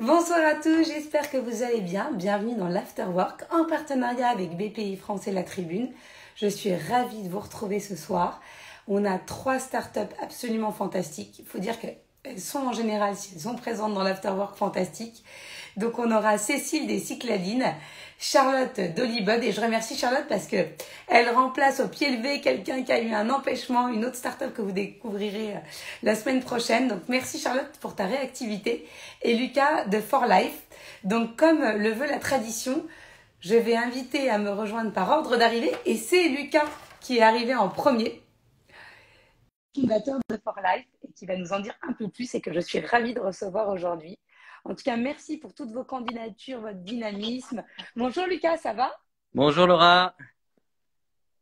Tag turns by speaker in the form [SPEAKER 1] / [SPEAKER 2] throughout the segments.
[SPEAKER 1] Bonsoir à tous, j'espère que vous allez bien. Bienvenue dans l'Afterwork en partenariat avec BPI France et La Tribune. Je suis ravie de vous retrouver ce soir. On a trois startups absolument fantastiques. Il faut dire qu'elles sont en général, si elles sont présentes dans l'Afterwork fantastique. Donc on aura Cécile des Cycladines, Charlotte d'Olibud et je remercie Charlotte parce que elle remplace au pied levé quelqu'un qui a eu un empêchement, une autre startup que vous découvrirez euh, la semaine prochaine. Donc merci Charlotte pour ta réactivité et Lucas de For Life. Donc comme le veut la tradition, je vais inviter à me rejoindre par ordre d'arrivée et c'est Lucas qui est arrivé en premier fondateur de For Life et qui va nous en dire un peu plus et que je suis ravie de recevoir aujourd'hui. En tout cas, merci pour toutes vos candidatures, votre dynamisme. Bonjour Lucas, ça va?
[SPEAKER 2] Bonjour Laura.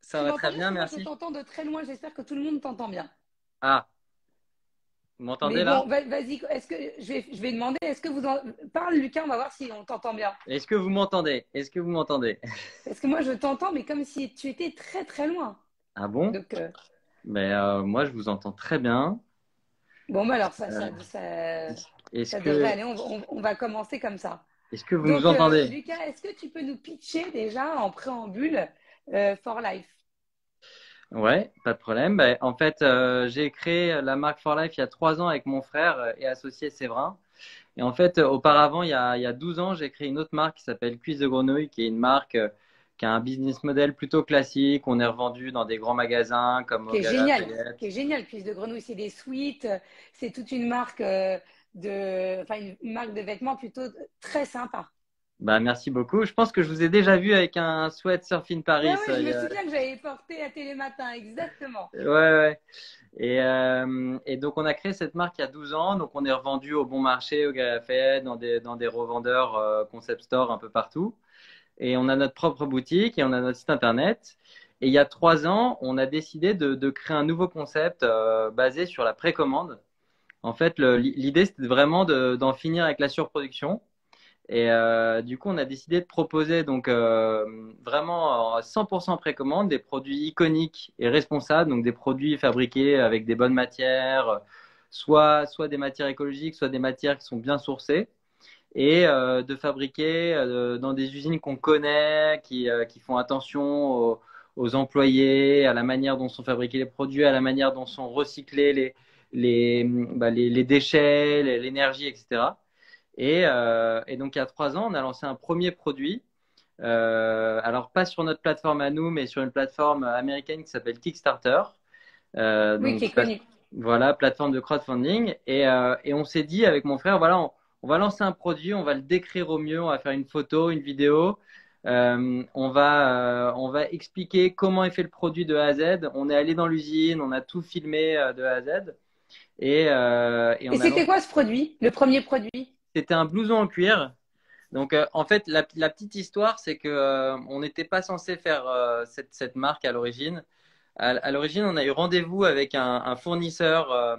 [SPEAKER 2] Ça va très bien, merci.
[SPEAKER 1] Je t'entends de très loin, j'espère que tout le monde t'entend bien.
[SPEAKER 2] Ah, vous m'entendez là?
[SPEAKER 1] Vas-y, est-ce que je vais, je vais demander, est-ce que vous en... parle Lucas, on va voir si on t'entend bien.
[SPEAKER 2] Est-ce que vous m'entendez? Est-ce que vous m'entendez?
[SPEAKER 1] Parce que moi je t'entends, mais comme si tu étais très très loin.
[SPEAKER 2] Ah bon?
[SPEAKER 1] Donc, euh,
[SPEAKER 2] Mais euh, moi je vous entends très bien.
[SPEAKER 1] Bon, bah alors ça, ça,
[SPEAKER 2] Euh,
[SPEAKER 1] ça,
[SPEAKER 2] Est-ce
[SPEAKER 1] ça
[SPEAKER 2] que
[SPEAKER 1] devrait aller. On, on- on va commencer comme ça.
[SPEAKER 2] est-ce que vous
[SPEAKER 1] Donc,
[SPEAKER 2] nous
[SPEAKER 1] euh,
[SPEAKER 2] entendez?
[SPEAKER 1] Lucas, est-ce que tu peux nous pitcher déjà en préambule euh, For Life?
[SPEAKER 2] Ouais, pas de problème. Ben, en fait, euh, j'ai créé la marque For Life il y a trois ans avec mon frère et associé Séverin. Et en fait, auparavant, il y a, il y a 12 ans, j'ai créé une autre marque qui s'appelle Cuisse de Grenouille, qui est une marque qui a un business model plutôt classique. On est revendu dans des grands magasins comme
[SPEAKER 1] qui est génial, qui est génial. Cuisse de grenouille, c'est des suites, c'est toute une marque euh, de, enfin une marque de vêtements plutôt très sympa.
[SPEAKER 2] Bah, merci beaucoup. Je pense que je vous ai déjà vu avec un sweat Surfing Paris.
[SPEAKER 1] Ouais,
[SPEAKER 2] euh,
[SPEAKER 1] je me souviens que j'avais porté à Télématin, exactement.
[SPEAKER 2] Ouais, ouais. Et, euh, et donc, on a créé cette marque il y a 12 ans. Donc, on est revendu au bon marché, au Lafayette, dans des, dans des revendeurs euh, concept store un peu partout. Et on a notre propre boutique et on a notre site internet. Et il y a trois ans, on a décidé de, de créer un nouveau concept euh, basé sur la précommande. En fait, l'idée, c'était vraiment de- d'en finir avec la surproduction. Et euh, du coup, on a décidé de proposer donc euh, vraiment en 100% précommande des produits iconiques et responsables, donc des produits fabriqués avec des bonnes matières, soit soit des matières écologiques, soit des matières qui sont bien sourcées, et euh, de fabriquer euh, dans des usines qu'on connaît, qui euh, qui font attention aux employés, à la manière dont sont fabriqués les produits, à la manière dont sont recyclés les les bah, les, les déchets, l'énergie, etc. Et, euh, et donc, il y a trois ans, on a lancé un premier produit. Euh, alors, pas sur notre plateforme à nous, mais sur une plateforme américaine qui s'appelle Kickstarter. Euh,
[SPEAKER 1] Oui,
[SPEAKER 2] donc,
[SPEAKER 1] qui est
[SPEAKER 2] pla-
[SPEAKER 1] connu.
[SPEAKER 2] Voilà, plateforme de crowdfunding. Et, et on s'est dit avec mon frère, voilà, on, on va lancer un produit, on va le décrire au mieux, on va faire une photo, une vidéo. Euh, on va, euh, on va expliquer comment est fait le produit de A à Z. On est allé dans l'usine, on a tout filmé euh, de A à Z. Et, euh, et
[SPEAKER 1] c'était quoi ce produit, le premier produit?
[SPEAKER 2] c'était un blouson en cuir. Donc, euh, en fait, la, la petite histoire, c'est que euh, on n'était pas censé faire euh, cette, cette marque à l'origine. À, à l'origine, on a eu rendez-vous avec un, un fournisseur euh,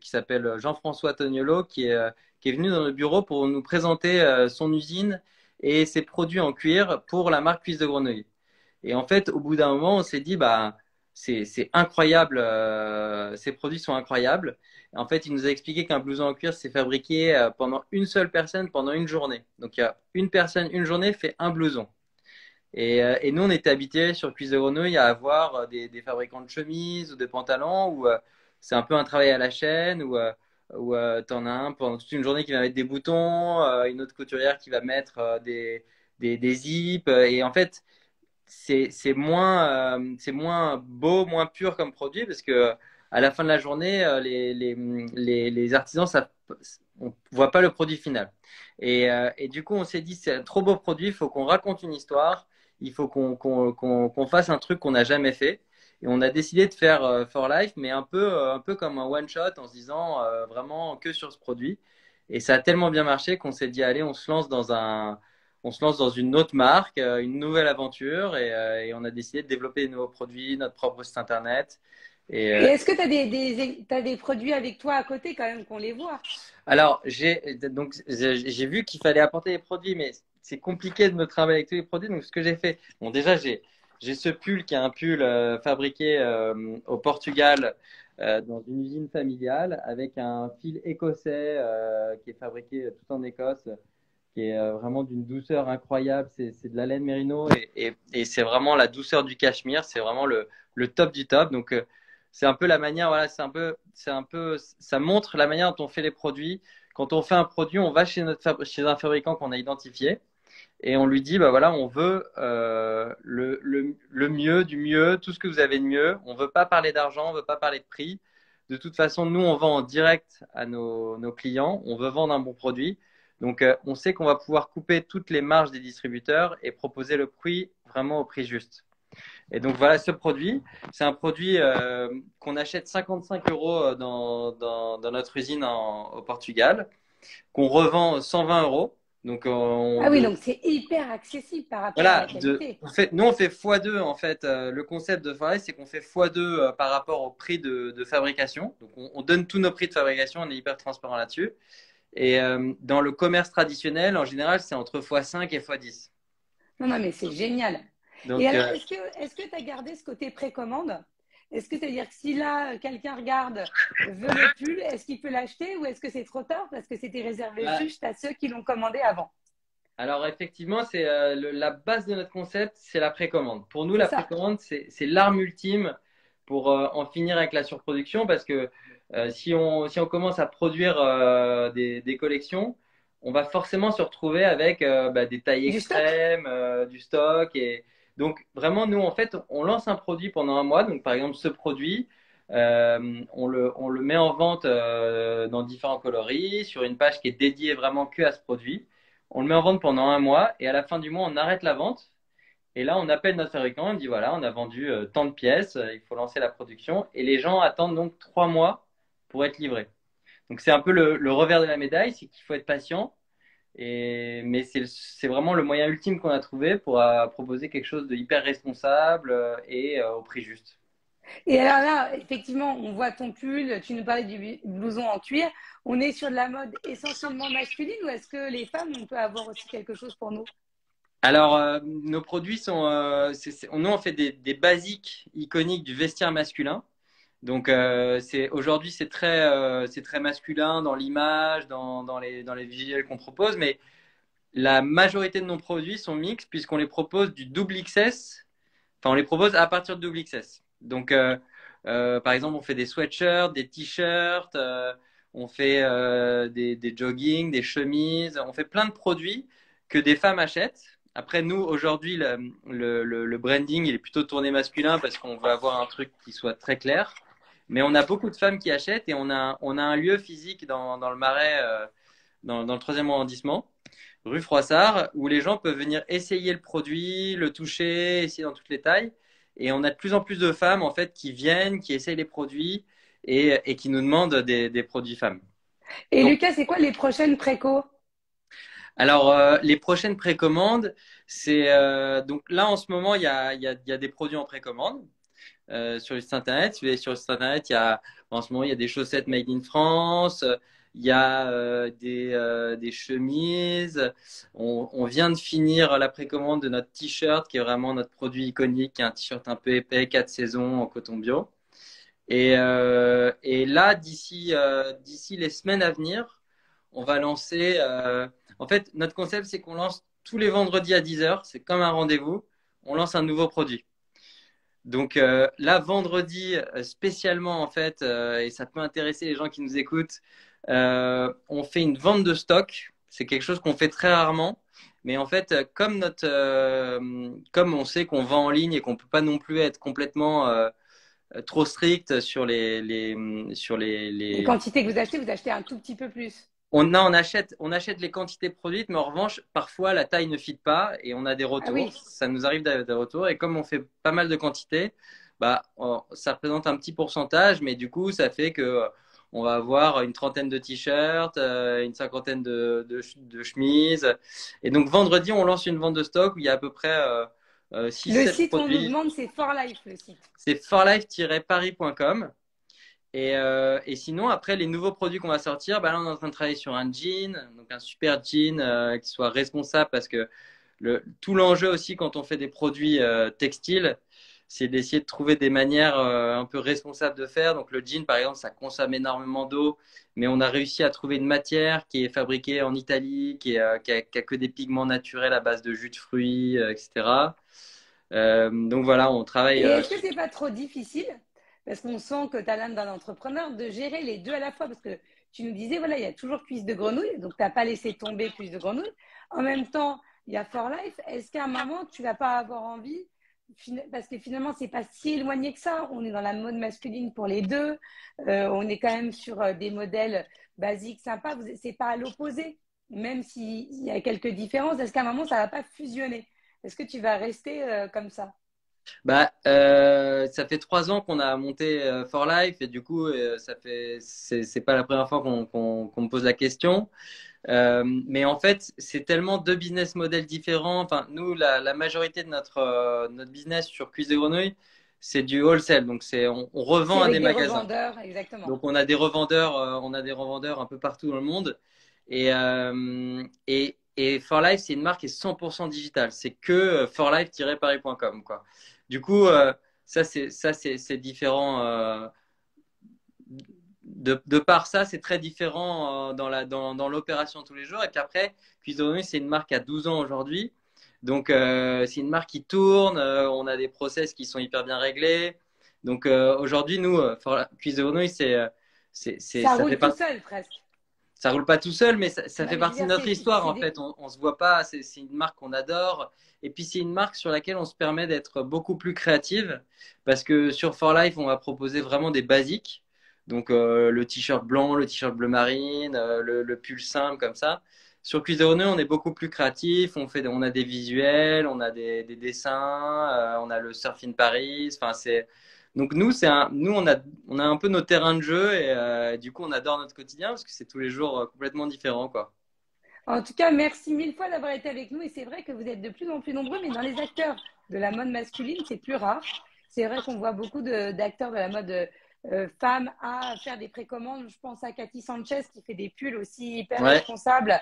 [SPEAKER 2] qui s'appelle Jean-François Toniolo, qui est, euh, qui est venu dans le bureau pour nous présenter euh, son usine et ses produits en cuir pour la marque Cuisse de Grenouille. Et en fait, au bout d'un moment, on s'est dit, bah, c'est, incroyable, euh, ces produits sont incroyables. En fait, il nous a expliqué qu'un blouson en cuir, c'est fabriqué euh, pendant une seule personne pendant une journée. Donc, il y a une personne, une journée fait un blouson. Et, euh, nous, on était habitués sur Cuisse de Grenouille à avoir des, fabricants de chemises ou de pantalons où c'est un peu un travail à la chaîne où, où euh, t'en as un pendant toute une journée qui va mettre des boutons, une autre couturière qui va mettre des, des, des zips. Et en fait, c'est moins, euh, moins beau, moins pur comme produit parce que à la fin de la journée, euh, les, les, les, artisans, on voit pas le produit final. Et, euh, et du coup, on s'est dit, c'est un trop beau produit, il faut qu'on raconte une histoire, il faut qu'on fasse un truc qu'on n'a jamais fait. Et on a décidé de faire For Life, mais un peu, un peu comme un one shot en se disant vraiment que sur ce produit. Et ça a tellement bien marché qu'on s'est dit, allez, on se lance dans un, on se lance dans une autre marque, euh, une nouvelle aventure, et, euh, et on a décidé de développer des nouveaux produits, notre propre site internet. Et,
[SPEAKER 1] Et
[SPEAKER 2] euh,
[SPEAKER 1] est-ce que tu as des, des, t'as des produits avec toi à côté quand même qu'on les voit?
[SPEAKER 2] alors, j'ai donc j'ai j'ai vu qu'il fallait apporter des produits, mais c'est compliqué de me travailler avec tous les produits. Donc, ce que j'ai fait, bon, déjà, j'ai j'ai ce pull qui est un pull euh, fabriqué euh, au Portugal dans une usine familiale avec un fil écossais qui est fabriqué tout en Écosse, qui est vraiment d'une douceur incroyable. C'est de la laine mérino et, c'est vraiment la douceur du cachemire. C'est vraiment le, top du top. Donc, c'est un peu la manière, voilà, c'est un peu, c'est un peu, ça montre la manière dont on fait les produits. Quand on fait un produit, on va chez, notre, chez un fabricant qu'on a identifié et on lui dit bah voilà on veut euh, le, le, le, mieux du mieux tout ce que vous avez de mieux on veut pas parler d'argent on veut pas parler de prix de toute façon nous on vend en direct à nos, nos clients on veut vendre un bon produit donc euh, on sait qu'on va pouvoir couper toutes les marges des distributeurs et proposer le prix vraiment au prix juste et donc voilà ce produit c'est un produit euh, qu'on achète 55 euros dans, dans, dans notre usine en, au Portugal qu'on revend 120 euros donc,
[SPEAKER 1] ah oui, donc c'est hyper accessible par rapport à la qualité.
[SPEAKER 2] fait, nous, on fait x2 en fait. Euh, le concept de Forest, c'est qu'on fait x2 euh, par rapport au prix de, de fabrication. Donc, on, on, donne tous nos prix de fabrication, on est hyper transparent là-dessus. Et euh, dans le commerce traditionnel, en général, c'est entre x5 et x10.
[SPEAKER 1] Non, non, mais c'est génial. Donc, et alors, est-ce que tu as gardé ce côté précommande? Est-ce que c'est-à-dire que si là, quelqu'un regarde, veut le pull, est-ce qu'il peut l'acheter ou est-ce que c'est trop tard parce que c'était réservé bah. juste à ceux qui l'ont commandé avant?
[SPEAKER 2] Alors effectivement, c'est euh, la base de notre concept, c'est la précommande. Pour nous, la précommande, c'est l'arme ultime pour euh, en finir avec la surproduction parce que euh, si, on, si on commence à produire des, des, collections, on va forcément se retrouver avec bah, des tailles extrêmes, du stock et, donc vraiment, nous, en fait, on lance un produit pendant un mois. Donc par exemple, ce produit, euh, on, le, on, le, met en vente euh, dans différents coloris sur une page qui est dédiée vraiment que à ce produit. On le met en vente pendant un mois et à la fin du mois, on arrête la vente. Et là, on appelle notre fabricant, on dit voilà, on a vendu euh, tant de pièces, il faut lancer la production. Et les gens attendent donc trois mois pour être livrés. Donc c'est un peu le, le revers de la médaille, c'est qu'il faut être patient. Et, mais c'est vraiment le moyen ultime qu'on a trouvé pour euh, proposer quelque chose de hyper responsable euh, et euh, au prix juste.
[SPEAKER 1] Et alors là, effectivement, on voit ton pull, tu nous parlais du blouson en cuir. On est sur de la mode essentiellement masculine ou est-ce que les femmes, on peut avoir aussi quelque chose pour nous?
[SPEAKER 2] Alors, nos produits sont. nous, on fait des, des basiques iconiques du vestiaire masculin. Donc euh, aujourd'hui c'est très euh, c'est très masculin dans l'image, dans, les visuels qu'on propose, mais la majorité de nos produits sont mixtes puisqu'on les propose du double XS. Enfin on les propose à partir de double XS. Donc euh, par exemple on fait des sweatshirts, des t-shirts, on fait des, des jogging, des chemises, on fait plein de produits que des femmes achètent. Après, nous, aujourd'hui, le, le, branding, il est plutôt tourné masculin parce qu'on veut avoir un truc qui soit très clair. Mais on a beaucoup de femmes qui achètent et on a, on a un lieu physique dans, dans le Marais, euh, dans, dans, le troisième arrondissement, rue Froissart, où les gens peuvent venir essayer le produit, le toucher, essayer dans toutes les tailles. Et on a de plus en plus de femmes en fait qui viennent, qui essayent les produits et, et qui nous demandent des, des produits femmes.
[SPEAKER 1] Et Lucas, c'est quoi les prochaines préco?
[SPEAKER 2] Alors, euh, les prochaines précommandes, c'est euh, donc là en ce moment, il y a, y, a, y a, des produits en précommande. Euh, sur le site internet. Sur le site internet, il y a, en ce moment, il y a des chaussettes made in France, il y a euh, des, euh, des, chemises. On, vient de finir la précommande de notre t-shirt, qui est vraiment notre produit iconique, qui est un t-shirt un peu épais, 4 saisons en coton bio. Et, et là, d'ici d'ici les semaines à venir, on va lancer. en fait, notre concept, c'est qu'on lance tous les vendredis à 10h. C'est comme un rendez-vous. On lance un nouveau produit. Donc euh, là, vendredi, euh, spécialement en fait, euh, et ça peut intéresser les gens qui nous écoutent, on fait une vente de stock. C'est quelque chose qu'on fait très rarement. Mais en fait, comme notre, comme on sait qu'on vend en ligne et qu'on peut pas non plus être complètement trop strict sur les, sur les
[SPEAKER 1] quantités que vous achetez, vous achetez un tout petit peu plus
[SPEAKER 2] on, on, achète, on achète les quantités produites, mais en revanche, parfois la taille ne fit pas et on a des retours. Ah ça nous arrive d'avoir des retours. Et comme on fait pas mal de quantités, bah, ça représente un petit pourcentage, mais du coup, ça fait que on va avoir une trentaine de t-shirts, euh, une cinquantaine de, de, chemises. Et donc vendredi, on lance une vente de stock où il y a à peu près euh,
[SPEAKER 1] euh, 6 Le site qu'on nous demande, c'est forlife, le site.
[SPEAKER 2] C'est forlife-paris.com. Et, euh, et, sinon, après, les nouveaux produits qu'on va sortir, bah là, on est en train de travailler sur un jean, donc un super jean euh, qui soit responsable parce que le, tout l'enjeu aussi quand on fait des produits euh, textiles, c'est d'essayer de trouver des manières un peu responsables de faire. Donc le jean, par exemple, ça consomme énormément d'eau, mais on a réussi à trouver une matière qui est fabriquée en Italie, qui, a, que des pigments naturels à base de jus de fruits, etc. donc voilà, on travaille.
[SPEAKER 1] est-ce que c'est pas trop difficile? Parce qu'on sent que tu as l'âme d'un entrepreneur de gérer les deux à la fois, parce que tu nous disais, voilà, il y a toujours cuisse de grenouille, donc tu n'as pas laissé tomber cuisse de grenouille. En même temps, il y a For Life. Est-ce qu'à un moment, tu vas pas avoir envie parce que finalement, c'est pas si éloigné que ça. On est dans la mode masculine pour les deux. Euh, on est quand même sur euh, des modèles basiques, sympas. C'est pas à l'opposé, même s'il y a quelques différences. Est-ce qu'à un moment, ça va pas fusionner? Est-ce que tu vas rester euh, comme ça?
[SPEAKER 2] Bah, ça fait trois ans qu'on a monté For Life et du coup, ça fait c'est pas la première fois qu'on me pose la question. Euh, mais en fait, c'est tellement deux business models différents. Enfin, nous, la, la majorité de notre, euh, notre business sur Cuisse de Grenouille, c'est du wholesale. Donc, c'est on, on, revend à des, des magasins.
[SPEAKER 1] Revendeurs, exactement.
[SPEAKER 2] Donc, on a des revendeurs, euh, on a des revendeurs un peu partout dans le monde. Et, et, et For Life, c'est une marque qui est 100% digitale. C'est que forlife-paris.com, quoi. Du coup, ça, c'est ça, c'est différent de, de, par ça, c'est très différent euh, dans, la, dans, dans l'opération tous les jours. Et puis après, Cuisine c'est une marque à 12 ans aujourd'hui. Donc, euh, c'est une marque qui tourne. Euh, on a des process qui sont hyper bien réglés. Donc, aujourd'hui, nous, Cuisine c'est, c'est,
[SPEAKER 1] c'est, ça, ça roule tout seul presque.
[SPEAKER 2] Ça roule pas tout seul, mais ça, ça fait partie de notre histoire en fait. On, on se voit pas. C'est, une marque qu'on adore. Et puis, c'est une marque sur laquelle on se permet d'être beaucoup plus créative parce que sur For Life, on va proposer vraiment des basiques. Donc euh, le t-shirt blanc, le t-shirt bleu marine, euh, le, pull simple comme ça. Sur Cuisse de on est beaucoup plus créatif. On fait, on a des visuels, on a des, dessins, euh, on a le Surfing Paris. Enfin, c'est donc nous, c'est un, nous on a, on a un peu nos terrains de jeu et du coup on adore notre quotidien parce que c'est tous les jours complètement différent, quoi.
[SPEAKER 1] En tout cas, merci mille fois d'avoir été avec nous et c'est vrai que vous êtes de plus en plus nombreux, mais dans les acteurs de la mode masculine, c'est plus rare. C'est vrai qu'on voit beaucoup d'acteurs de, la mode euh, femmes à faire des précommandes. Je pense à Cathy Sanchez qui fait des pulls aussi hyper responsables.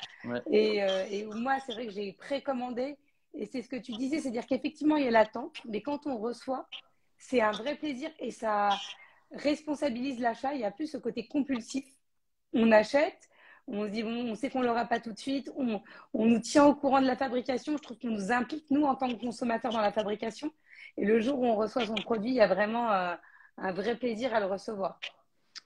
[SPEAKER 1] Et, euh, et, moi, c'est vrai que j'ai précommandé. Et c'est ce que tu disais, c'est-à-dire qu'effectivement, il y a l'attente. Mais quand on reçoit, c'est un vrai plaisir et ça responsabilise l'achat. Il y a plus ce côté compulsif. On achète, on se dit, bon, on sait qu'on ne l'aura pas tout de suite, on, on, nous tient au courant de la fabrication. Je trouve qu'on nous implique, nous, en tant que consommateurs, dans la fabrication. Et le jour où on reçoit son produit, il y a vraiment euh, un vrai plaisir à le recevoir.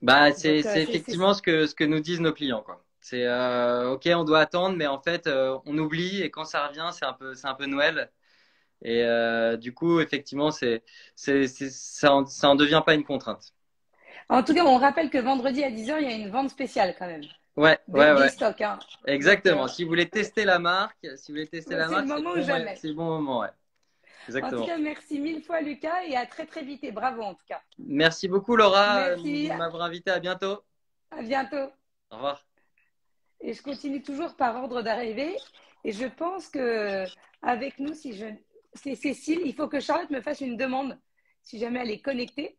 [SPEAKER 2] Bah, c'est euh, effectivement ce que, ce que nous disent nos clients. Quoi. C'est euh, OK, on doit attendre, mais en fait, on oublie et quand ça revient, c'est un peu, c'est un peu Noël. Et du coup, effectivement, c'est, c'est, ça, en, ça en devient pas une contrainte.
[SPEAKER 1] En tout cas, on rappelle que vendredi à 10h, il y a une vente spéciale quand même.
[SPEAKER 2] Ouais, ouais, ouais.
[SPEAKER 1] Stock, hein.
[SPEAKER 2] Exactement. si vous voulez tester la marque, si vous voulez tester la marque,
[SPEAKER 1] c'est
[SPEAKER 2] le bon moment, ouais.
[SPEAKER 1] En tout cas, merci mille fois, Lucas, et à très très vite. Et bravo en tout cas.
[SPEAKER 2] Merci beaucoup, Laura, de m'avoir invité. À bientôt.
[SPEAKER 1] À bientôt.
[SPEAKER 2] Au revoir.
[SPEAKER 1] Et je continue toujours par ordre d'arrivée. Et je pense que avec nous, si je... c'est Cécile, il faut que Charlotte me fasse une demande si jamais elle est connectée.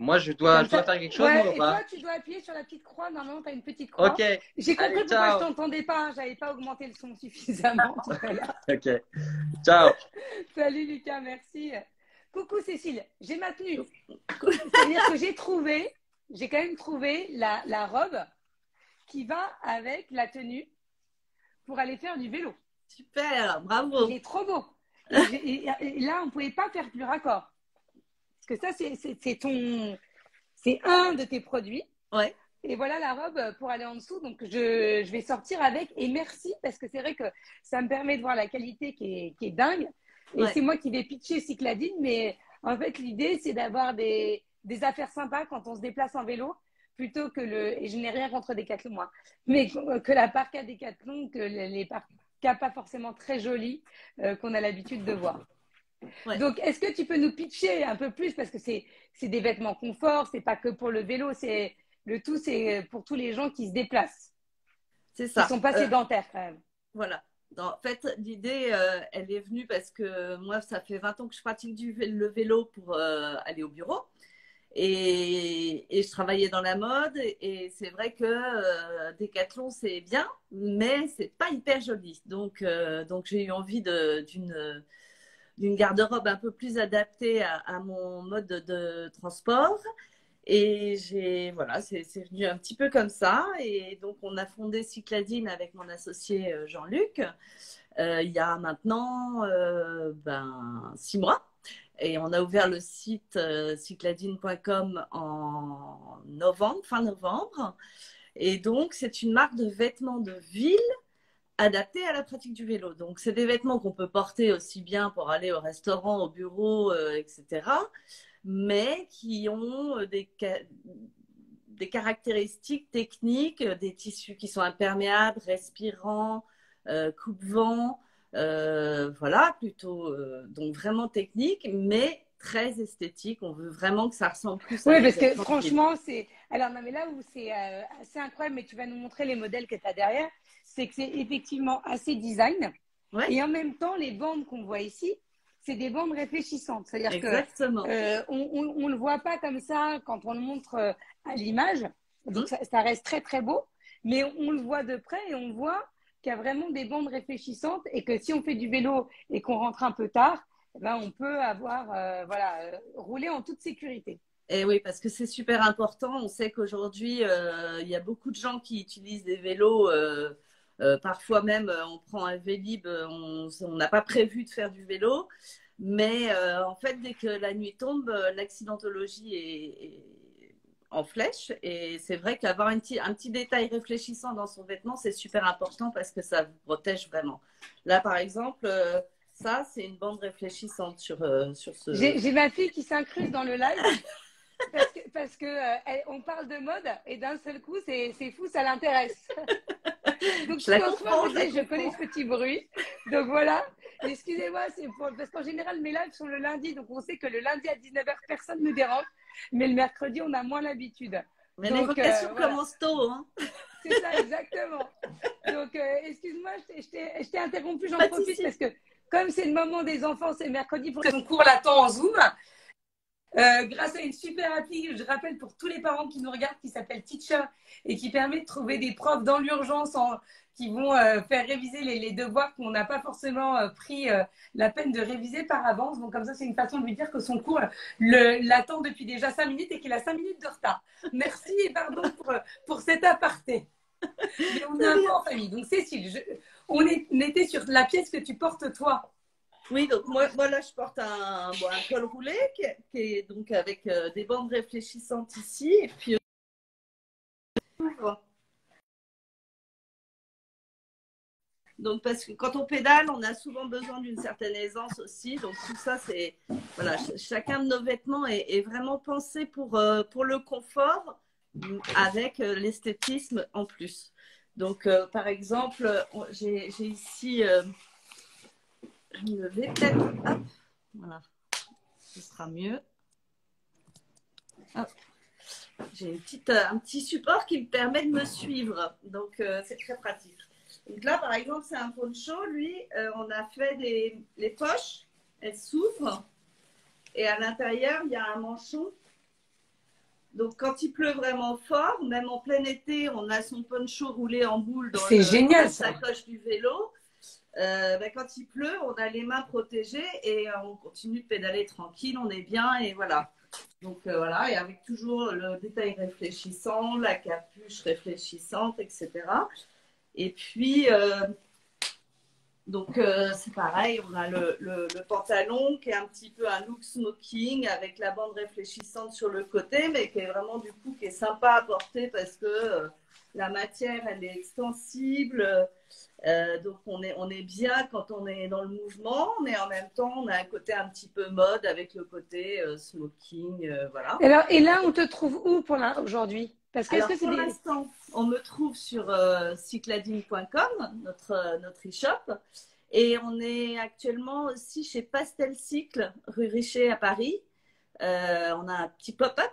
[SPEAKER 2] Moi, je dois, je dois faire quelque chose
[SPEAKER 1] ouais, et toi, tu dois appuyer sur la petite croix. Normalement, tu as une petite croix.
[SPEAKER 2] Ok.
[SPEAKER 1] J'ai compris pourquoi je t'entendais pas. Hein. J'avais pas augmenté le son suffisamment.
[SPEAKER 2] ok. Ciao.
[SPEAKER 1] Salut Lucas, merci. Coucou Cécile, j'ai ma tenue. C'est-à-dire que j'ai trouvé, j'ai quand même trouvé la, la robe qui va avec la tenue pour aller faire du vélo.
[SPEAKER 3] Super, bravo.
[SPEAKER 1] Il est trop beau. Et, là, on ne pouvait pas faire plus raccord que ça, c'est ton, c'est un de tes produits.
[SPEAKER 3] Ouais.
[SPEAKER 1] Et voilà la robe pour aller en dessous. Donc, je, je vais sortir avec. Et merci, parce que c'est vrai que ça me permet de voir la qualité qui est, qui est dingue. Et c'est moi qui vais pitcher Cycladine. Mais en fait, l'idée, c'est d'avoir des, des affaires sympas quand on se déplace en vélo plutôt que le. Et je n'ai rien contre Decathlon, moi. Mais que la parka Decathlon, que les parkas pas forcément très jolies euh, qu'on a l'habitude de voir. Donc, est-ce que tu peux nous pitcher un peu plus parce que c'est des vêtements confort, c'est pas que pour le vélo, c'est le tout, c'est pour tous les gens qui se déplacent.
[SPEAKER 3] C'est ça.
[SPEAKER 1] Ils sont pas euh, sédentaires quand même.
[SPEAKER 3] Voilà. En fait, l'idée, euh, elle est venue parce que moi, ça fait 20 ans que je pratique du, le vélo pour euh, aller au bureau. Et, je travaillais dans la mode. Et, c'est vrai que Decathlon, c'est bien, mais c'est pas hyper joli. Donc, donc j'ai eu envie d'une d'une garde-robe un peu plus adaptée à, mon mode de, transport. Et j'ai voilà, c'est venu un petit peu comme ça. Et donc on a fondé Cycladine avec mon associé euh, Jean-Luc euh, il y a maintenant euh, ben, six mois. Et on a ouvert le site cycladine.com en novembre, fin novembre. Et donc, c'est une marque de vêtements de ville adaptés à la pratique du vélo. Donc, c'est des vêtements qu'on peut porter aussi bien pour aller au restaurant, au bureau, euh, etc., mais qui ont euh, des, caractéristiques techniques, euh, des tissus qui sont imperméables, respirants, coupe-vent, voilà, plutôt, donc vraiment techniques, mais très esthétique. On veut vraiment que ça ressemble plus
[SPEAKER 1] à Oui, parce que franchement, c'est. Alors, non, mais là où c'est assez incroyable, mais tu vas nous montrer les modèles que tu as derrière c'est que c'est effectivement assez design. Et en même temps, les bandes qu'on voit ici, c'est des bandes réfléchissantes. C'est-à-dire que euh, on, ne le voit pas comme ça quand on le montre euh, à l'image. Donc mhm. ça, reste très très beau, mais on, le voit de près et on voit qu'il y a vraiment des bandes réfléchissantes et que si on fait du vélo et qu'on rentre un peu tard, eh ben on peut avoir euh, voilà rouler en toute sécurité.
[SPEAKER 3] Et oui, parce que c'est super important. On sait qu'aujourd'hui, il y a beaucoup de gens qui utilisent des vélos euh, parfois même, euh, on prend un Vélib, euh, on n'a pas prévu de faire du vélo. Mais en fait, dès que la nuit tombe, l'accidentologie est, en flèche. Et c'est vrai qu'avoir un petit, un petit détail réfléchissant dans son vêtement, c'est super important parce que ça vous protège vraiment. Là, par exemple, ça, c'est une bande réfléchissante sur, sur ce.
[SPEAKER 1] J'ai ma fille qui s'incruste dans le live. parce que, on parle de mode et d'un seul coup, c'est fou, ça l'intéresse. Donc, je, je, connais ce petit bruit. Donc, voilà. Excusez-moi, c'est parce qu'en général, mes lives sont le lundi. Donc, on sait que le lundi à 19h, personne ne dérange. Mais le mercredi, on a moins l'habitude.
[SPEAKER 3] Mais les vocations euh, commencent tôt. Hein.
[SPEAKER 1] C'est ça, exactement. Donc, euh, excuse-moi, je t'ai interrompu, j'en profite parce que comme c'est le moment des enfants, c'est mercredi pour qu'on court l'attend en Zoom. Euh, grâce à une super appli, je rappelle pour tous les parents qui nous regardent, qui s'appelle Teacher et qui permet de trouver des profs dans l'urgence qui vont euh, faire réviser les, devoirs qu'on n'a pas forcément euh, pris la peine de réviser par avance. Donc comme ça, c'est une façon de lui dire que son cours l'attend depuis déjà 5 minutes et qu'il a 5 minutes de retard. Merci et pardon pour, cet aparté. Mais on est un peu en famille. Donc Cécile, on était sur la pièce que tu portes toi.
[SPEAKER 3] Oui, donc moi, moi, là je porte un, col roulé qui, est donc avec euh, des bandes réfléchissantes ici et puis donc parce que quand on pédale, on a souvent besoin d'une certaine aisance aussi. Donc tout ça, c'est voilà, chacun de nos vêtements est, vraiment pensé pour euh, pour le confort avec euh, l'esthétisme en plus. Donc par exemple, j'ai ici je vais peut-être. Hop, voilà. Ce sera mieux. J'ai une petite, euh, un petit support qui me permet de me suivre. Donc, euh, c'est très pratique. Donc là, par exemple, c'est un poncho. Lui, euh, on a fait des, les poches. Elles s'ouvrent. Et à l'intérieur, il y a un manchon. Donc, quand il pleut vraiment fort, même en plein été, on a son poncho roulé en boule dans,
[SPEAKER 1] le, génial,
[SPEAKER 3] la sacoche du vélo. Euh, ben, quand il pleut, on a les mains protégées et euh, on continue de pédaler tranquille, on est bien et voilà. Donc euh, voilà, et avec toujours le détail réfléchissant, la capuche réfléchissante, etc. Et puis, donc c'est pareil, on a le, le, pantalon qui est un petit peu un look smoking avec la bande réfléchissante sur le côté, mais qui est vraiment du coup qui est sympa à porter parce que la matière elle est extensible. Euh, donc on est, on est bien quand on est dans le mouvement, mais en même temps on a un côté un petit peu mode avec le côté euh, smoking, euh, voilà.
[SPEAKER 1] Alors, et là on te trouve où pour aujourd'hui?
[SPEAKER 3] Parce que, pour l'instant on me trouve sur cycladine.com, notre notre e-shop, et on est actuellement aussi chez Pastel Cycle rue Richer à Paris. on a un petit pop-up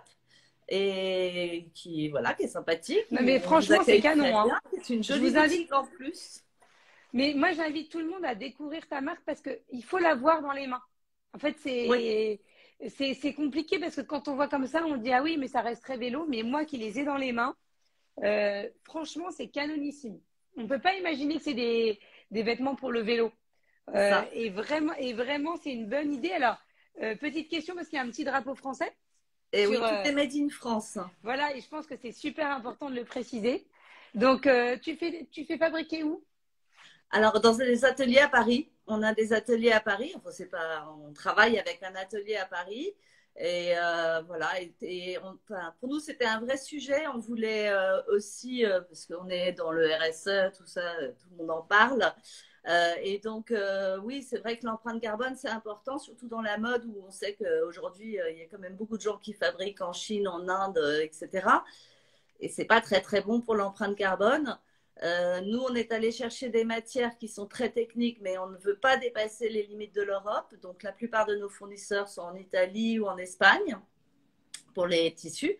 [SPEAKER 3] et qui voilà qui est sympathique.
[SPEAKER 1] mais franchement c'est canon. Hein.
[SPEAKER 3] C'est une jolie boutique en plus.
[SPEAKER 1] Mais moi, j'invite tout le monde à découvrir ta marque parce qu'il faut la voir dans les mains. En fait, c'est c'est compliqué parce que quand on voit comme ça, on dit ah oui, mais ça reste très vélo. Mais moi qui les ai dans les mains, euh, franchement, c'est canonissime. On ne peut pas imaginer que c'est des, des, vêtements pour le vélo. et vraiment, et vraiment, c'est une bonne idée. Alors, petite question parce qu'il y a un petit drapeau français.
[SPEAKER 3] Et oui, tout est made in France.
[SPEAKER 1] Voilà, et je pense que c'est super important de le préciser. Donc, tu, fais, tu fais fabriquer où?
[SPEAKER 3] Alors, dans des ateliers à Paris, on a des ateliers à Paris. On travaille avec un atelier à Paris. Et euh, voilà, et, pour nous, c'était un vrai sujet. On voulait euh, aussi, euh, parce qu'on est dans le RSE, tout ça, tout le monde en parle. et donc, oui, c'est vrai que l'empreinte carbone, c'est important, surtout dans la mode où on sait qu'aujourd'hui, il y a quand même beaucoup de gens qui fabriquent en Chine, en Inde, etc. Et c'est pas très, très bon pour l'empreinte carbone. Euh, nous, on est allé chercher des matières qui sont très techniques, mais on ne veut pas dépasser les limites de l'Europe. Donc, la plupart de nos fournisseurs sont en Italie ou en Espagne pour les tissus.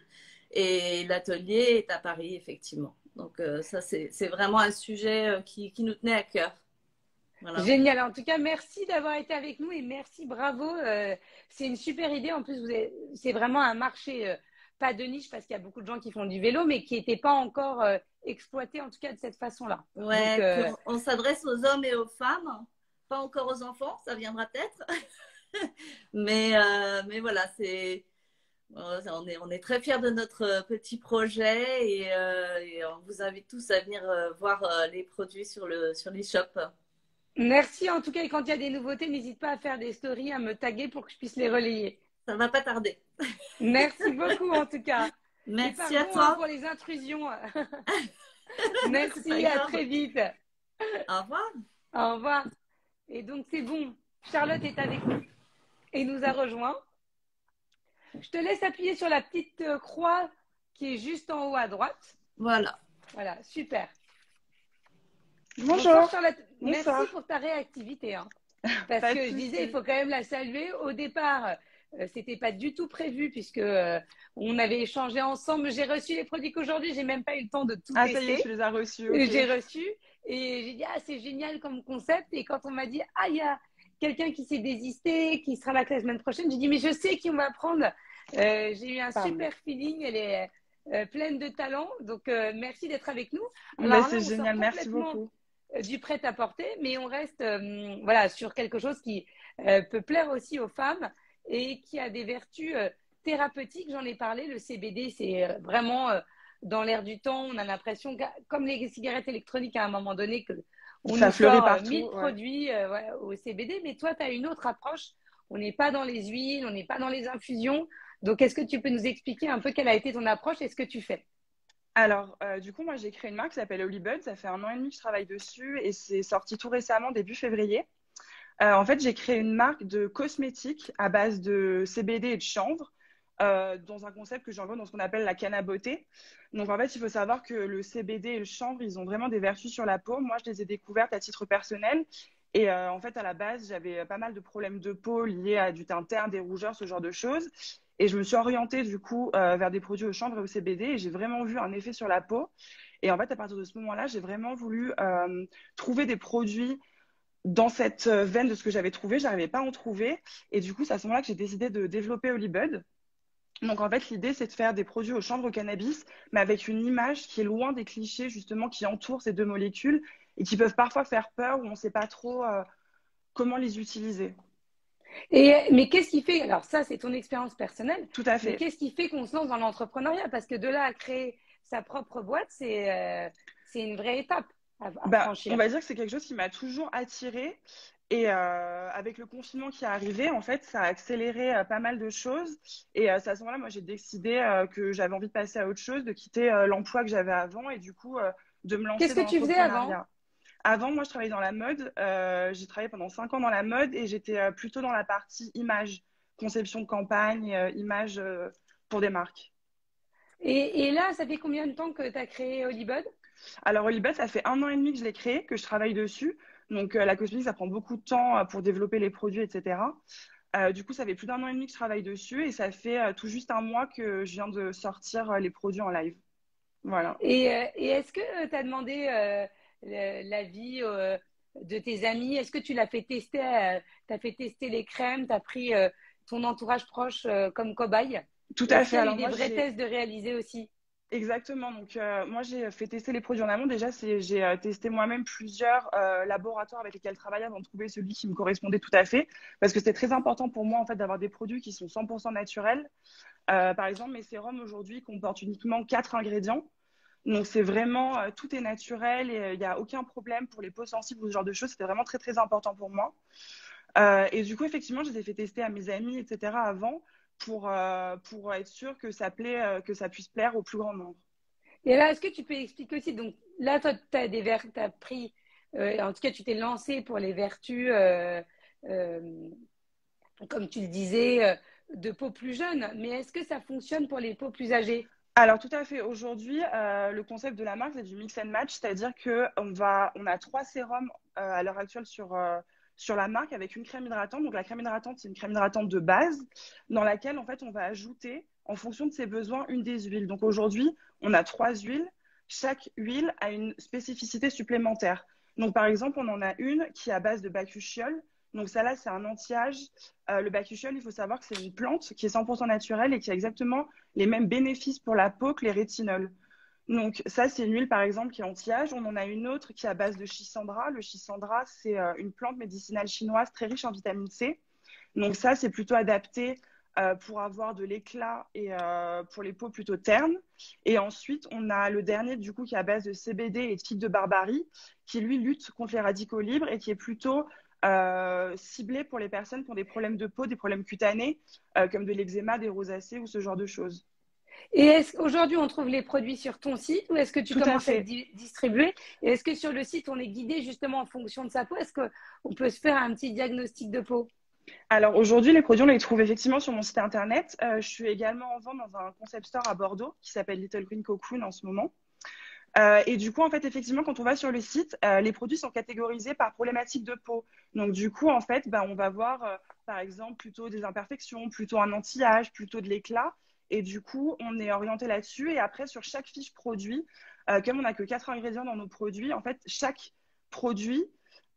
[SPEAKER 3] Et l'atelier est à Paris, effectivement. Donc, euh, ça, c'est vraiment un sujet euh, qui, nous tenait à cœur.
[SPEAKER 1] Génial. En tout cas, merci d'avoir été avec nous et merci, bravo. c'est une super idée. En plus, c'est vraiment un marché pas de niche parce qu'il y a beaucoup de gens qui font du vélo, mais qui n'étaient pas encore euh, exploités en tout cas de cette façon-là.
[SPEAKER 3] Ouais, euh, on s'adresse aux hommes et aux femmes, pas encore aux enfants, ça viendra peut-être. mais, euh, mais voilà, c'est. On est, on est très fiers de notre petit projet et, on vous invite tous à venir voir les produits sur le sur l'e-shop.
[SPEAKER 1] Merci en tout cas et quand il y a des nouveautés, n'hésite pas à faire des stories, à me taguer pour que je puisse les relayer.
[SPEAKER 3] Ça ne va pas tarder.
[SPEAKER 1] Merci beaucoup en tout cas.
[SPEAKER 3] Merci à toi.
[SPEAKER 1] pour les intrusions. Merci, à très vite.
[SPEAKER 3] Au revoir.
[SPEAKER 1] Au revoir. Et donc c'est bon, Charlotte est avec nous et nous a rejoint. Je te laisse appuyer sur la petite euh, croix qui est juste en haut à droite.
[SPEAKER 3] Voilà.
[SPEAKER 1] Voilà, super.
[SPEAKER 4] Bonjour.
[SPEAKER 1] Charlotte. Merci pour ta réactivité. Hein. Parce que je disais, il faut quand même la saluer. Au départ, euh, c'était pas du tout prévu puisque euh, on avait échangé ensemble. J'ai reçu les produits qu'aujourd'hui, j'ai même pas eu le temps de tout
[SPEAKER 4] ah,
[SPEAKER 1] tester.
[SPEAKER 4] Ah ça y est, tu les as reçus.
[SPEAKER 1] J'ai reçu et j'ai dit ah c'est génial comme concept. Et quand on m'a dit ah il y a quelqu'un qui s'est désisté, qui sera là la semaine prochaine, j'ai dit mais je sais qui on va prendre. Euh, j'ai eu un super feeling. Elle est pleine de talent. Donc merci d'être avec nous.
[SPEAKER 4] C'est génial, merci beaucoup.
[SPEAKER 1] Du prêt à porter, mais on reste voilà sur quelque chose qui peut plaire aussi aux femmes et qui a des vertus euh, thérapeutiques. J'en ai parlé, le CBD, c'est euh, vraiment euh, dans l'air du temps. On a l'impression, comme les cigarettes électroniques à un moment donné, que on
[SPEAKER 4] Ça
[SPEAKER 1] sort
[SPEAKER 4] partout,
[SPEAKER 1] 1000 produits au CBD, mais toi, tu as une autre approche. On n'est pas dans les huiles, on n'est pas dans les infusions. Donc, est-ce que tu peux nous expliquer un peu quelle a été ton approche et ce que tu fais?
[SPEAKER 4] Alors, du coup, moi, j'ai créé une marque qui s'appelle Holybud. Ça fait un an et demi que je travaille dessus et c'est sorti tout récemment, début février. Euh, en fait, j'ai créé une marque de cosmétiques à base de CBD et de chanvre. Euh, dans un concept que j'envoie dans ce qu'on appelle la cannaboté. Donc en fait, il faut savoir que le CBD et le chanvre, ils ont vraiment des vertus sur la peau. Moi, je les ai découvertes à titre personnel. Et euh, en fait, à la base, j'avais pas mal de problèmes de peau liés à du teint terne, des rougeurs, ce genre de choses. Et je me suis orientée du coup vers des produits au chanvre et au CBD et j'ai vraiment vu un effet sur la peau. Et en fait, à partir de ce moment-là, j'ai vraiment voulu trouver des produits dans cette euh, veine de ce que j'avais trouvé, j'arrivais pas à en trouver. Et du coup, c'est à ce moment-là que j'ai décidé de développer Holybud. Donc en fait, l'idée, c'est de faire des produits au chanvre au cannabis, mais avec une image qui est loin des clichés justement qui entourent ces deux molécules et qui peuvent parfois faire peur où on ne sait pas trop euh, comment les utiliser.
[SPEAKER 1] Et, mais qu'est-ce qui fait, alors ça c'est ton expérience personnelle,
[SPEAKER 4] tout à fait.
[SPEAKER 1] Qu'est-ce qui fait qu'on se lance dans l'entrepreneuriat? Parce que de là à créer sa propre boîte, c'est euh, c'est une vraie étape.
[SPEAKER 4] Bah, on va dire que c'est quelque chose qui m'a toujours attirée. Et euh, avec le confinement qui est arrivé, en fait, ça a accéléré euh, pas mal de choses. Et euh, c'est à ce moment-là, moi, j'ai décidé que j'avais envie de passer à autre chose, de quitter l'emploi que j'avais avant et du coup, de me lancer
[SPEAKER 1] Qu'est-ce que tu faisais avant?
[SPEAKER 4] Avant, moi, je travaillais dans la mode. j'ai travaillé pendant cinq ans dans la mode et j'étais plutôt dans la partie image, conception de campagne, image pour des marques.
[SPEAKER 1] Et, et, là, ça fait combien de temps que tu as créé Hollywood?
[SPEAKER 4] Alors, Olibet, ça fait un an et demi que je l'ai créé, que je travaille dessus. Donc, euh, la cosmétique, ça prend beaucoup de temps euh, pour développer les produits, etc. Euh, du coup, ça fait plus d'un an et demi que je travaille dessus et ça fait tout juste un mois que je viens de sortir les produits en live. Voilà.
[SPEAKER 1] Et, est-ce que tu as demandé l'avis de tes amis? Est-ce que tu l'as fait tester Tu as fait tester les crèmes? Tu as pris ton entourage proche comme cobaye?
[SPEAKER 4] Tout à fait.
[SPEAKER 1] Alors, des vrais tests de réaliser aussi?
[SPEAKER 4] Exactement. Donc, euh, moi, j'ai fait tester les produits en amont. Déjà, j'ai euh, testé moi-même plusieurs euh, laboratoires avec lesquels je travaillais avant de trouver celui qui me correspondait tout à fait. Parce que c'était très important pour moi, en fait, d'avoir des produits qui sont 100% naturels. par exemple, mes sérums aujourd'hui comportent uniquement quatre ingrédients. Donc, c'est vraiment, tout est naturel et il n'y a aucun problème pour les peaux sensibles ou ce genre de choses. C'était vraiment très, très important pour moi. et du coup, effectivement, je les ai fait tester à mes amis, etc. avant pour, euh, pour être sûr que ça, plaît, euh, que ça puisse plaire au plus grand nombre.
[SPEAKER 1] Et là, est-ce que tu peux expliquer aussi Donc là, toi, tu as, des as pris, euh, en tout cas, tu t'es lancé pour les vertus, comme tu le disais, de peau plus jeune. Mais est-ce que ça fonctionne pour les peaux plus âgées?
[SPEAKER 4] Alors tout à fait. Aujourd'hui, le concept de la marque, c'est du mix and match, c'est-à-dire qu'on va, on a trois sérums à l'heure actuelle sur, sur la marque avec une crème hydratante. Donc la crème hydratante, c'est une crème hydratante de base dans laquelle en fait on va ajouter en fonction de ses besoins une des huiles. Donc aujourd'hui, on a trois huiles. Chaque huile a une spécificité supplémentaire. Donc par exemple, on en a une qui est à base de bacuchiol. Donc ça là, c'est un anti-âge. Euh, le bacuchiol, il faut savoir que c'est une plante qui est 100% naturelle et qui a exactement les mêmes bénéfices pour la peau que les rétinols. Donc ça, c'est une huile par exemple qui est anti-âge. On en a une autre qui est à base de chisandra. Le chisandra, c'est euh, une plante médicinale chinoise très riche en vitamine C. Donc ça, c'est plutôt adapté euh, pour avoir de l'éclat et euh, pour les peaux plutôt ternes. Et ensuite, on a le dernier du coup qui est à base de CBD et de figue de barbarie, qui lui lutte contre les radicaux libres et qui est plutôt ciblé pour les personnes qui ont des problèmes de peau, des problèmes cutanés, comme de l'eczéma, des rosacées ou ce genre de choses.
[SPEAKER 1] Et est-ce qu'aujourd'hui, on trouve les produits sur ton site ou est-ce que tu commences à, distribuer? Et est-ce que sur le site, on est guidé justement en fonction de sa peau? Est-ce qu'on peut se faire un petit diagnostic de peau?
[SPEAKER 4] Alors aujourd'hui, les produits, on les trouve effectivement sur mon site internet. Euh, je suis également en vente dans un concept store à Bordeaux qui s'appelle Little Queen Cocoon en ce moment. Euh, et du coup, en fait, effectivement, quand on va sur le site, euh, les produits sont catégorisés par problématique de peau. Donc, du coup, en fait, bah, on va voir, par exemple, plutôt des imperfections, plutôt un anti-âge, plutôt de l'éclat. Et du coup, on est orienté là-dessus. Et après, sur chaque fiche produit, euh, comme on n'a que quatre ingrédients dans nos produits, en fait, chaque produit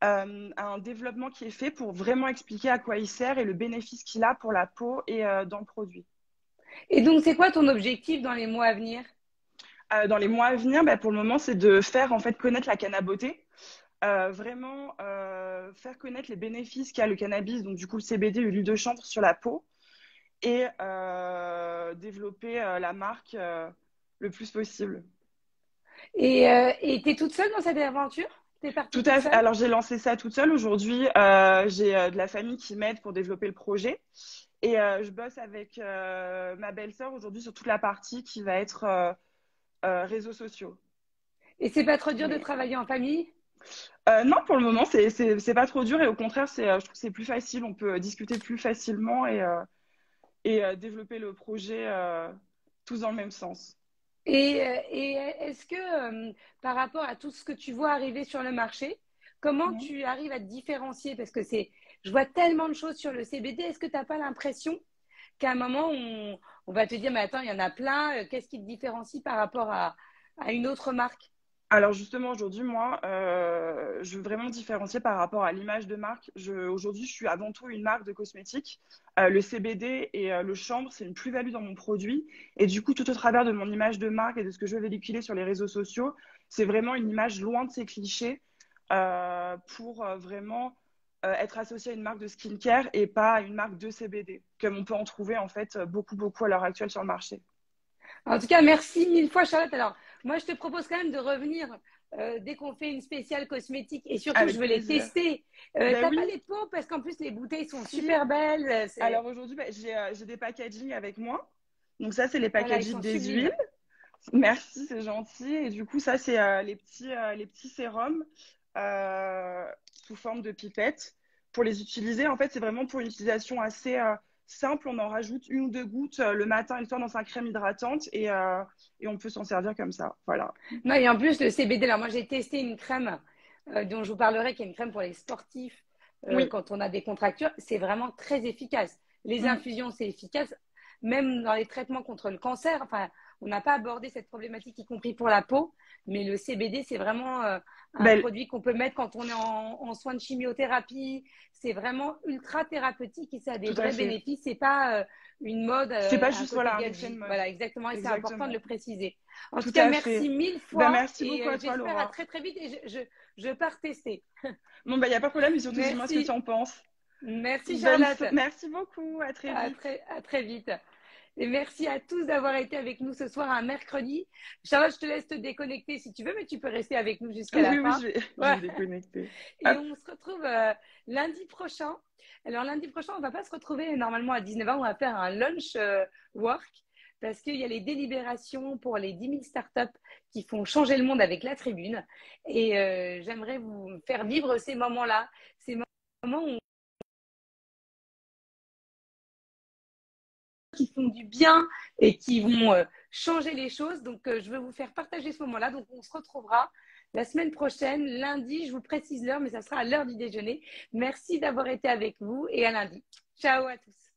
[SPEAKER 4] euh, a un développement qui est fait pour vraiment expliquer à quoi il sert et le bénéfice qu'il a pour la peau et euh, dans le produit.
[SPEAKER 1] Et donc, c'est quoi ton objectif dans les mois à venir?
[SPEAKER 4] Dans les mois à venir, bah, pour le moment, c'est de faire en fait connaître la cannaboté. vraiment faire connaître les bénéfices qu'a le cannabis, donc du coup le CBD, l'huile de chanvre sur la peau, et euh, développer euh, la marque euh, le plus possible.
[SPEAKER 1] Et tu es toute seule dans cette aventure?
[SPEAKER 4] Tout à fait. Alors j'ai lancé ça toute seule. Aujourd'hui, j'ai de la famille qui m'aide pour développer le projet. Et je bosse avec ma belle-sœur aujourd'hui sur toute la partie qui va être réseaux sociaux.
[SPEAKER 1] Et c'est pas trop dur de travailler en famille?
[SPEAKER 4] Non, pour le moment, c'est pas trop dur et au contraire, je trouve que c'est plus facile. On peut discuter plus facilement et, et euh, développer le projet euh, tous dans le même sens.
[SPEAKER 1] Et, euh, et est-ce que par rapport à tout ce que tu vois arriver sur le marché, comment mhm. tu arrives à te différencier? Parce que c'est, je vois tellement de choses sur le CBD. Est-ce que tu n'as pas l'impression qu'à un moment, on, on, va te dire, mais attends, il y en a plein, qu'est-ce qui te différencie par rapport à, à une autre marque?
[SPEAKER 4] Alors justement, aujourd'hui, moi, euh, je veux vraiment différencier par rapport à l'image de marque. Aujourd'hui, je suis avant tout une marque de cosmétiques. Euh, le CBD et euh, le chanvre, c'est une plus-value dans mon produit. Et du coup, tout au travers de mon image de marque et de ce que je veux véhiculer sur les réseaux sociaux, c'est vraiment une image loin de ces clichés pour vraiment être associé à une marque de skincare et pas à une marque de CBD, comme on peut en trouver en fait beaucoup, beaucoup à l'heure actuelle sur le marché.
[SPEAKER 1] En tout cas, merci mille fois, Charlotte. Alors, moi, je te propose quand même de revenir euh, dès qu'on fait une spéciale cosmétique et surtout, je veux les tester. Euh, ben T'as pas les pots parce qu'en plus, les bouteilles sont super belles. Euh,
[SPEAKER 4] Alors aujourd'hui, bah, euh, j'ai des packaging avec moi. Donc ça, c'est les packaging des huiles. Merci, c'est gentil. Et du coup, ça, c'est les, petits, les petits sérums sous forme de pipette. Pour les utiliser, en fait, c'est vraiment pour une utilisation assez simple, on en rajoute une ou deux gouttes euh, le matin et le soir dans sa crème hydratante et, euh, et on peut s'en servir comme ça. Voilà.
[SPEAKER 1] Non, et en plus, le CBD, alors moi j'ai testé une crème euh, dont je vous parlerai, qui est une crème pour les sportifs quand on a des contractures. C'est vraiment très efficace. Les mm. infusions, c'est efficace. Même dans les traitements contre le cancer, enfin, on n'a pas abordé cette problématique, y compris pour la peau. Mais le CBD, c'est vraiment euh, un
[SPEAKER 4] Ben,
[SPEAKER 1] produit qu'on peut mettre quand on est en, en soins de chimiothérapie. C'est vraiment ultra thérapeutique et ça a des
[SPEAKER 4] à
[SPEAKER 1] vrais bénéfices. C'est pas euh, une mode. euh,
[SPEAKER 4] C'est pas juste, voilà, mode.
[SPEAKER 1] Voilà, exactement. Et c'est important de le préciser. En tout,
[SPEAKER 4] Tout
[SPEAKER 1] cas,
[SPEAKER 4] à
[SPEAKER 1] merci
[SPEAKER 4] fait.
[SPEAKER 1] mille fois.
[SPEAKER 4] Ben, merci
[SPEAKER 1] et,
[SPEAKER 4] beaucoup à
[SPEAKER 1] euh,
[SPEAKER 4] toi,
[SPEAKER 1] J'espère
[SPEAKER 4] Laura.
[SPEAKER 1] à très très vite et je, je, je pars tester.
[SPEAKER 4] Bon, il n'y a pas de problème, et surtout, dis-moi ce que
[SPEAKER 1] Merci.
[SPEAKER 4] tu en penses.
[SPEAKER 1] Merci
[SPEAKER 4] Bonne-
[SPEAKER 1] Charlotte.
[SPEAKER 4] Merci beaucoup, à très
[SPEAKER 1] À
[SPEAKER 4] vite.
[SPEAKER 1] très, à très vite. Et merci à tous d'avoir été avec nous ce soir, un mercredi. Charlotte, je te laisse te déconnecter si tu veux, mais tu peux rester avec nous jusqu'à
[SPEAKER 4] Oui,
[SPEAKER 1] la
[SPEAKER 4] oui,
[SPEAKER 1] fin.
[SPEAKER 4] je vais, je vais déconnecter.
[SPEAKER 1] Et
[SPEAKER 4] Hop.
[SPEAKER 1] on se retrouve euh, lundi prochain. Alors lundi prochain, on va pas se retrouver normalement à 19h, on va faire un lunch euh, work parce qu'il y a les délibérations pour les 10 000 startups qui font changer le monde avec la tribune. Et euh, j'aimerais vous faire vivre ces moments-là, ces moments où qui font du bien et qui vont euh, changer les choses. Donc, euh, je veux vous faire partager ce moment-là. Donc, on se retrouvera la semaine prochaine, lundi. Je vous précise l'heure, mais ça sera à l'heure du déjeuner. Merci d'avoir été avec vous et à lundi. Ciao à tous.